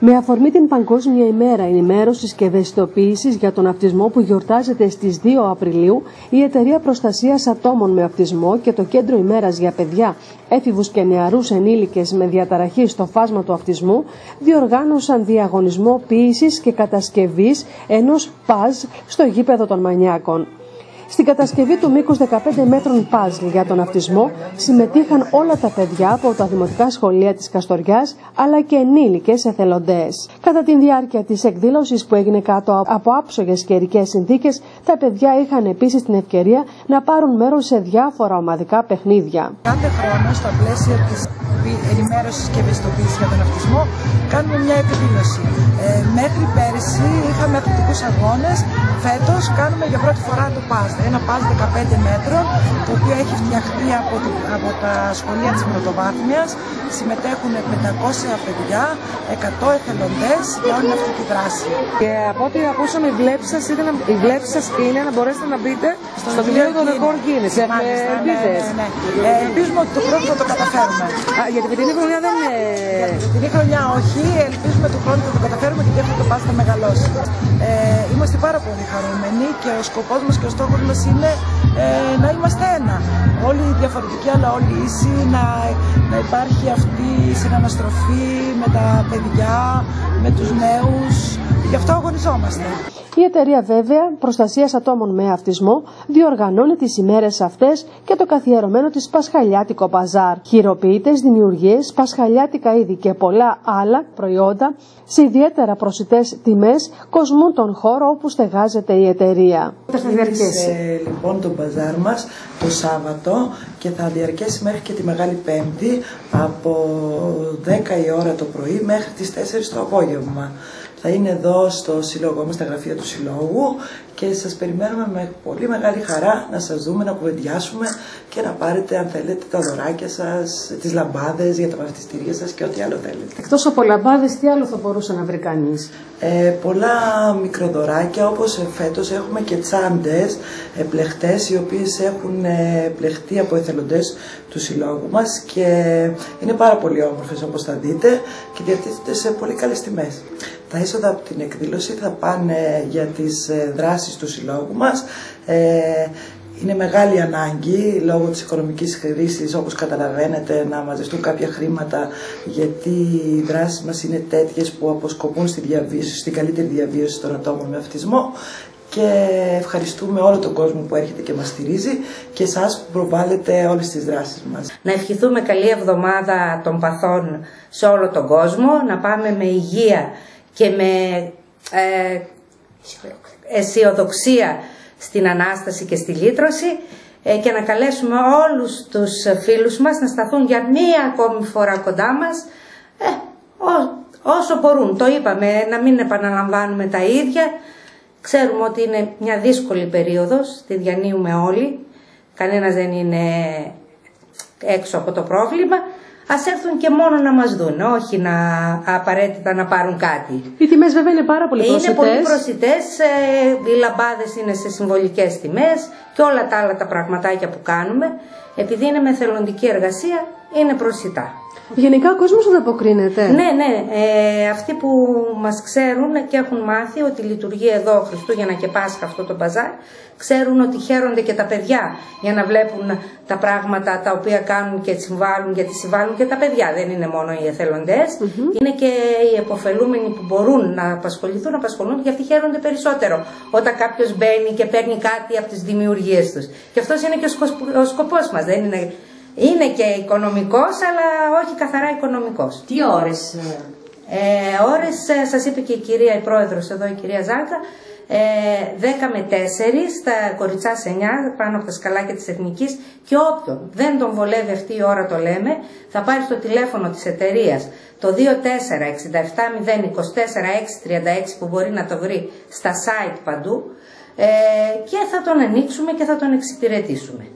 Με αφορμή την Παγκόσμια ημέρα ενημέρωσης και ευαισθητοποίησης για τον αυτισμό που γιορτάζεται στις 2 Απριλίου, η Εταιρεία Προστασίας Ατόμων με Αυτισμό και το Κέντρο ημέρας για Παιδιά, Έφηβους και Νεαρούς Ενήλικες με διαταραχή στο φάσμα του αυτισμού διοργάνωσαν διαγωνισμό ποιήσης και κατασκευής ενός παζ στο γήπεδο των Μανιάκων. Στην κατασκευή του μήκους 15 μέτρων παζλ για τον αυτισμό συμμετείχαν όλα τα παιδιά από τα δημοτικά σχολεία της Καστοριάς αλλά και ενήλικες εθελοντές. Κατά τη διάρκεια της εκδήλωσης που έγινε κάτω από άψογες καιρικές συνθήκες, τα παιδιά είχαν επίσης την ευκαιρία να πάρουν μέρος σε διάφορα ομαδικά παιχνίδια. Κάθε χρόνο, στα πλαίσια της ενημέρωσης και ευαισθητοποίησης για τον αυτισμό, κάνουμε μια εκδήλωση. Ε, μέχρι πέρυσι είχαμε αθλητικούς αγώνες. Φέτος κάνουμε για πρώτη φορά το ΠΑΣ. Ένα ΠΑΣ 15 μέτρων, το οποίο έχει φτιαχτεί από, το, από τα σχολεία της πρωτοβάθμια. Συμμετέχουν 500 παιδιά, 100 εθελοντές για όλη αυτή τη δράση. Και από ό,τι ακούσαμε, η βλέψη σας είναι να μπορέσετε να μπείτε στο, στο βιβλίο των ρεκόρ Guinness. Έχουμε ελπίδε. Ναι, ναι, ναι. Ε, ελπίζουμε ότι το χρόνο θα το καταφέρουμε. Α, για την φετινή χρονιά δεν είναι. Για την φετινή χρονιά όχι. Ελπίζουμε το χρόνο θα το καταφέρουμε και αυτό το πα θα μεγαλώσει. Ε, είμαστε πάρα πολύ χαρούμενοι και ο σκοπός μας και ο στόχος μας είναι ε, να είμαστε ένα. Όλοι διαφορετικοί αλλά όλοι ίσοι, να, να υπάρχει αυτή η συναναστροφή με τα παιδιά, με τους νέους. Γι' αυτό αγωνιζόμαστε. Η εταιρεία βέβαια προστασίας ατόμων με αυτισμό διοργανώνει τις ημέρες αυτές και το καθιερωμένο της Πασχαλιάτικο Παζάρ. Χειροποιητές δημιουργίες, πασχαλιάτικα είδη και πολλά άλλα προϊόντα σε ιδιαίτερα προσιτές τιμές κοσμούν τον χώρο όπου στεγάζεται η εταιρεία. Θα διαρκέσει λοιπόν το μπαζάρ μας το Σάββατο και θα διαρκέσει μέχρι και τη Μεγάλη Πέμπτη από 10 η ώρα το πρωί μέχρι τις 4 το απόγευμα θα είναι εδώ στο σύλλογό μας, στα γραφεία του συλλόγου και σας περιμένουμε με πολύ μεγάλη χαρά να σας δούμε, να κουβεντιάσουμε και να πάρετε αν θέλετε τα δωράκια σας, τις λαμπάδες για τα βαφτιστήρια σας και ό,τι άλλο θέλετε. Εκτός από λαμπάδες, τι άλλο θα μπορούσε να βρει κανείς; Ε, πολλά μικροδωράκια όπως φέτος έχουμε και τσάντες ε, πλεχτές οι οποίες έχουν ε, πλεχτεί από εθελοντές του συλλόγου μας και είναι πάρα πολύ όμορφες όπως θα δείτε και διατίθεται σε πολύ καλές τιμές. Τα έσοδα από την εκδήλωση θα πάνε για τις ε, δράσεις του συλλόγου μας. Ε, είναι μεγάλη ανάγκη λόγω της οικονομικής χρήσης όπως καταλαβαίνετε να μαζευτούν κάποια χρήματα γιατί οι δράσεις μας είναι τέτοιες που αποσκοπούν στη διαβίωση, στην καλύτερη διαβίωση των ατόμων με αυτισμό και ευχαριστούμε όλο τον κόσμο που έρχεται και μας στηρίζει και εσάς που προβάλλετε όλες τις δράσεις μας. Να ευχηθούμε καλή εβδομάδα των παθών σε όλο τον κόσμο, να πάμε με υγεία και με ε, αισιοδοξία στην Ανάσταση και στη Λύτρωση ε, και να καλέσουμε όλους τους φίλους μας να σταθούν για μία ακόμη φορά κοντά μας ε, όσο μπορούν. Το είπαμε, να μην επαναλαμβάνουμε τα ίδια. Ξέρουμε ότι είναι μια δύσκολη περίοδος, τη διανύουμε όλοι. Κανένας δεν είναι έξω από το πρόβλημα. Α έρθουν και μόνο να μας δουν, όχι να απαραίτητα να πάρουν κάτι. Οι τιμές βέβαια είναι πάρα πολύ προσιτέ. Είναι πολύ προσιτές. Ε, οι λαμπάδες είναι σε συμβολικές τιμές και όλα τα άλλα τα πραγματάκια που κάνουμε, επειδή είναι με θελοντική εργασία, είναι προσιτά. Γενικά ο κόσμος ανταποκρίνεται. Ναι, ναι. Ε, αυτοί που μας ξέρουν και έχουν μάθει ότι λειτουργεί εδώ Χριστούγεννα και Πάσχα αυτό το μπαζάρ, ξέρουν ότι χαίρονται και τα παιδιά για να βλέπουν τα πράγματα τα οποία κάνουν και συμβάλλουν, γιατί συμβάλλουν και τα παιδιά. Δεν είναι μόνο οι εθελοντες είναι και οι εποφελούμενοι που μπορούν να απασχοληθούν, να απασχολούν και αυτοί χαίρονται περισσότερο όταν κάποιος μπαίνει και παίρνει κάτι από τις δημιουργίες τους. Και αυτός είναι και ο σκοπός μας, δεν είναι είναι και οικονομικός, αλλά όχι καθαρά οικονομικός. Τι ώρες; Ε, ώρες, ε, σας είπε και η κυρία η πρόεδρος εδώ, η κυρία Ζάκα, ε, 10 με 4, τα κοριτσά σε 9, πάνω από τα σκαλάκια της Εθνικής και όποιον δεν τον βολεύει αυτή η ώρα το λέμε, θα πάρει στο τηλέφωνο της εταιρείας το 24 67 0 24 6 36 που μπορεί να το βρει στα site παντού ε, και θα τον ανοίξουμε και θα τον εξυπηρετήσουμε.